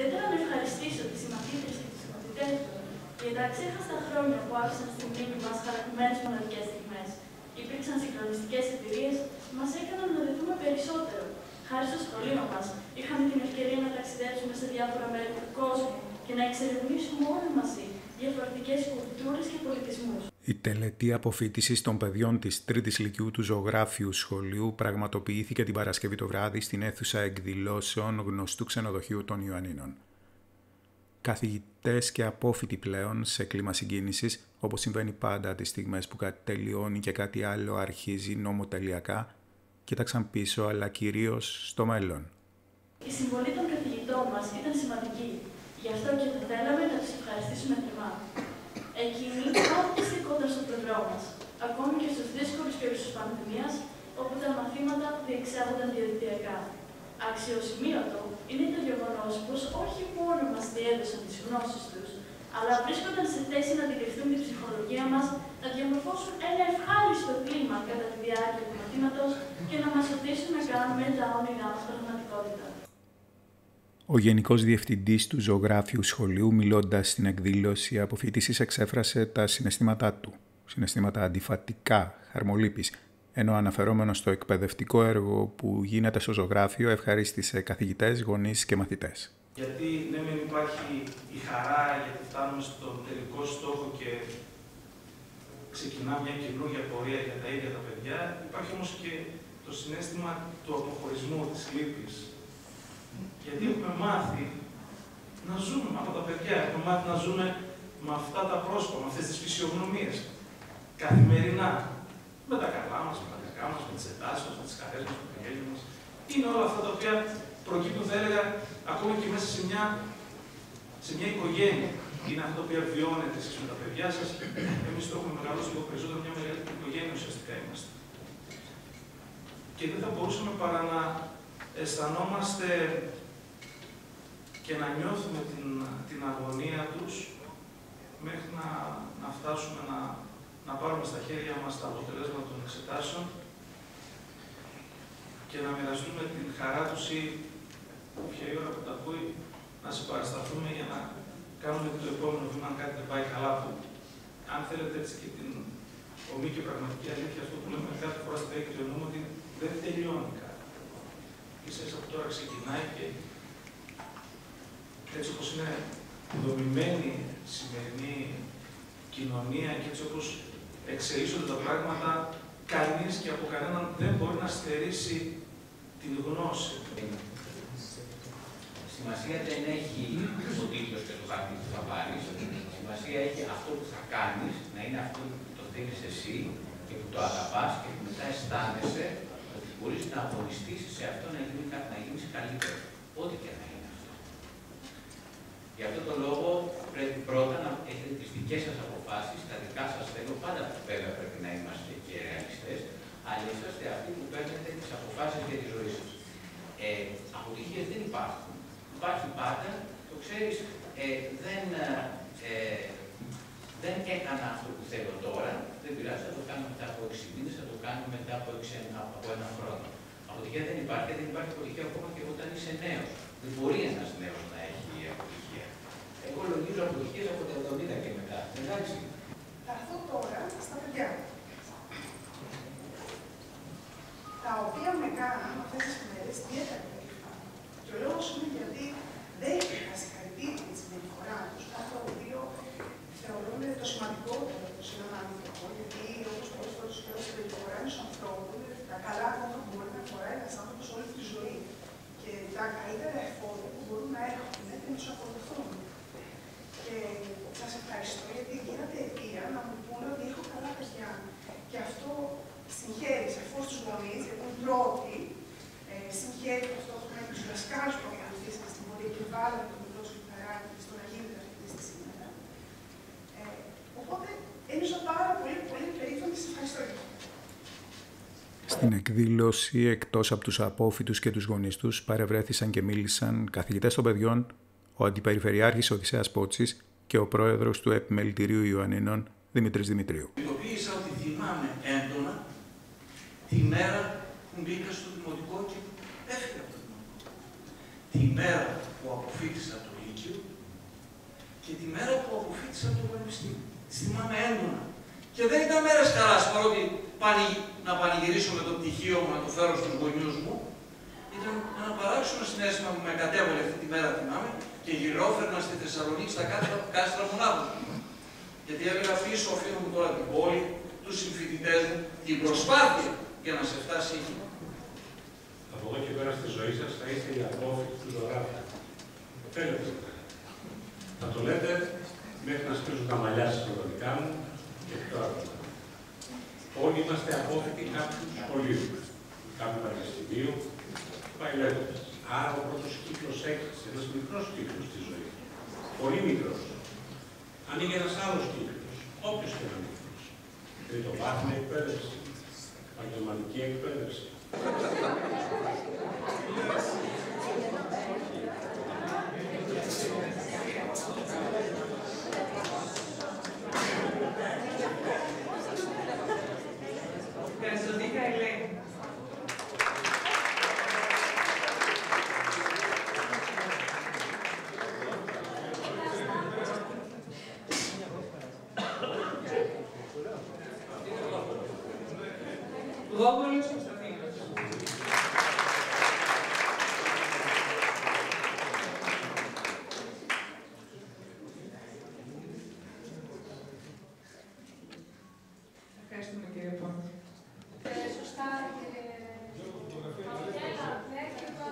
Θα ήθελα να ευχαριστήσω τις συμμαθήτρε και τους συμμαθητές μου για τα αξέχαστα χρόνια που άφησαν στη μνήμη μας χαρακτημένες μοναδικές στιγμές. Υπήρξαν συγκλονιστικές εμπειρίες που μας έκαναν να δεθούμε περισσότερο. Χάρη στο σχολείο μας, είχαμε την ευκαιρία να ταξιδέψουμε σε διάφορα μέρη του κόσμου και να εξερευνήσουμε όλοι μαζί διαφορετικές κουλτούρες και πολιτισμούς. Η τελετή αποφύτησης των παιδιών της Τρίτης Λυκειού του Ζωγράφιου Σχολείου πραγματοποιήθηκε την Παρασκευή το βράδυ στην αίθουσα εκδηλώσεων γνωστού ξενοδοχείου των Ιωαννίνων. Καθηγητές και απόφοιτοι πλέον σε κλίμα συγκίνησης, όπως συμβαίνει πάντα τις στιγμές που κάτι τελειώνει και κάτι άλλο αρχίζει νομοτελειακά, κοίταξαν πίσω αλλά κυρίως στο μέλλον. Η συμβολή των καθηγητών μας ήταν σημαντική. Γι' αυτό και θα θέλαμε να τους ευχαριστήσουμε θερμά. Εκείνοι πάντοτε στεκόταν στο πλευρό μας, ακόμη και στους δύσκολους καιρούς της πανδημίας, όπου τα μαθήματα διεξάγονταν διαδικτυακά. Αξιοσημείωτο είναι το γεγονός πως όχι μόνο μας διέδωσαν τις γνώσεις τους, αλλά βρίσκονταν σε θέση να αντιληφθούν την ψυχολογία μας, να διαμορφώσουν ένα ευχάριστο κλίμα κατά τη διάρκεια του μαθήματος και να μας οδηγήσουν να κάνουμε τα όνειρά μας πραγματικότητα. Ο Γενικός Διευθυντής του Ζωγράφιου Σχολείου, μιλώντας στην εκδήλωση αποφύτηση, εξέφρασε τα συναισθήματά του. Συναισθήματα αντιφατικά, χαρμολύπης, ενώ αναφερόμενο στο εκπαιδευτικό έργο που γίνεται στο ζωγράφιο, ευχαρίστησε καθηγητές, γονείς και μαθητές. Γιατί ναι, μην υπάρχει η χαρά γιατί φτάνουμε στον τελικό στόχο και ξεκινά μια καινούργια πορεία για τα ίδια τα παιδιά, υπάρχει όμως και το συνέστημα του αποχωρισμού, της λύπης, γιατί έχουμε μάθει να ζούμε με αυτά τα παιδιά, έχουμε μάθει να ζούμε με αυτά τα πρόσωπα, με αυτές τις φυσιογνωμίες, καθημερινά. Με τα καλά μας, με τα κακά μας, με τις εντάσεις μας, με τις καρές μας, με τα γέλια μας. Είναι όλα αυτά τα οποία προκύπτουν, θα έλεγα, ακόμα και μέσα σε μια, σε μια οικογένεια. Είναι αυτό που βιώνετε εσείς με τα παιδιά σας. Εμείς το έχουμε μεγαλώσει λίγο περισσότερο, μια μεγαλύτερη οικογένεια ουσιαστικά είμαστε. Και δεν θα μπορούσαμε παρά να αισθανόμαστε και να νιώθουμε την, την αγωνία τους μέχρι να, να φτάσουμε να, να πάρουμε στα χέρια μας τα αποτελέσματα των εξετάσεων και να μοιραστούμε την χαρά τους ή όποια η ώρα που τα ακούει να συμπαρασταθούμε για να κάνουμε το επόμενο βήμα αν κάτι δεν πάει καλά που αν θέλετε έτσι και την ομή και πραγματική αλήθεια αυτό που λέμε κάθε φορά στη διάρκεια του εννοούμε ότι δεν τελειώνει κάτι. Ίσα από τώρα ξεκινάει και έτσι όπως είναι δομημένη η σημερινή κοινωνία και έτσι όπως εξελίσσονται τα πράγματα, κανείς και από κανέναν δεν μπορεί να στερήσει την γνώση. Σημασία δεν έχει ο τίτλος και το χάρτη που θα πάρεις. Σημασία έχει αυτό που θα κάνεις, να είναι αυτό που το θέλεις εσύ και που το αγαπάς και που μετά αισθάνεσαι ότι μπορείς να αγωνιστείς σε αυτό να, γίνει, να γίνεις καλύτερος. Ό,τι και να Γι' αυτό τον λόγο πρέπει πρώτα να έχετε τις δικές σας αποφάσεις, τα δικά σας θέλω. Πάντα βέβαια πρέπει να είμαστε και ρεαλιστές, αλλά είσαστε αυτοί που παίρνετε τις αποφάσεις για τη ζωή σας. Ε, Αποτυχίες δεν υπάρχουν. Υπάρχει πάντα, το ξέρεις, ε, δεν, ε, δεν έκανα αυτό που θέλω τώρα, δεν πειράζει, θα το κάνω μετά από 6 μήνε, θα το κάνω μετά από, 6, από ένα χρόνο. Αποτυχία δεν υπάρχει, δεν υπάρχει αποτυχία ακόμα και όταν είσαι νέος. Δεν μπορεί ένας νέος να έχει αποτυχία. Εγώ λογίζω αποτυχίε από τα 70 και μετά. Εντάξει. Θα έρθω τώρα στα παιδιά. Τα οποία με κάναν αυτές τις μέρες ιδιαίτερα περήφανα. Και ο λόγο είναι γιατί δέχτηκα συγχαρητήρια τη συμπεριφορά του, κάτι το οποίο θεωρούν το σημαντικότερο σε έναν άνθρωπο. Γιατί όπω πολλέ φορέ λέω, συμπεριφορά ενό ανθρώπου είναι τα καλά ακόμα που μπορεί να φοράει ένα άνθρωπο όλη τη ζωή. Και τα καλύτερα εφόδια που μπορούν να έχουν και να του αποδοθούν. Και σα ευχαριστώ γιατί γίνατε αιτία να μου πούνε ότι έχω καλά παιδιά. Και αυτό συγχαίρει σαφώ του γονεί, γιατί είναι πρώτοι, ε, συγχαίρει ταυτόχρονα και του δασκάλου που ακολουθήσατε στην πορεία και βάλατε το μικρό σου χαράκι στο να γίνετε αυτή σήμερα. Ε, οπότε ένιωσα πάρα πολύ, πολύ περήφανη και σα ευχαριστώ Στην εκδήλωση, εκτός από τους απόφοιτους και τους γονείς τους, παρευρέθησαν και μίλησαν καθηγητές των παιδιών, ο Αντιπεριφερειάρχης Οδυσσέας Πότσης και ο πρόεδρος του Επιμελητηρίου Ιωαννίνων Δημήτρης Δημητρίου. Ειδοποίησα ότι θυμάμαι έντονα τη μέρα που μπήκα στο δημοτικό και έφυγα από το δημοτικό. Τη μέρα που αποφύτησα το Λύκειο και τη μέρα που αποφύτησα το Πανεπιστήμιο. Τις θυμάμαι έντονα. Και δεν ήταν μέρες χαράς, παρότι πάνη, να πανηγυρίσω με το πτυχίο μου, να το φέρω στους γονιούς μου. Ήταν ένα παράξενο συνέστημα που με κατέβαλε αυτή τη μέρα, θυμάμαι, και γυρόφερνα στη Θεσσαλονίκη στα κάστρα, κάστρα μονάδων. Γιατί έλεγα πίσω οφείλω μου τώρα την πόλη, τους συμφοιτητές μου, την προσπάθεια για να σε φτάσει εκεί. Από εδώ και πέρα στη ζωή σας θα είστε η απόφυτη του ζωγράφου. Θέλετε. Θα το λέτε μέχρι να σπίζουν τα μαλλιά σας με τα δικά μου και τώρα. Όλοι είμαστε απόφοιτοι κάποιου σχολείου, κάποιου πανεπιστημίου, πάει λέγοντας. Άρα ο πρώτος κύκλος έκθεσης, ένας μικρός κύκλος στη ζωή. Πολύ μικρός. Ανοίγει ένας άλλος κύκλος, όποιος και να είναι μικρός. Τρίτο βάθμια εκπαίδευση, επαγγελματική εκπαίδευση, Γόγκολος Κωνσταντίνος. Ευχαριστούμε κύριε Πόντη. Σωστά, κύριε. Ναι, και το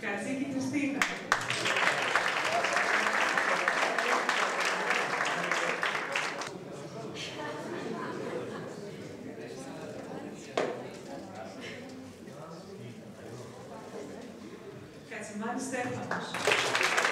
Κατσίκη Χριστίνα. Grazie mille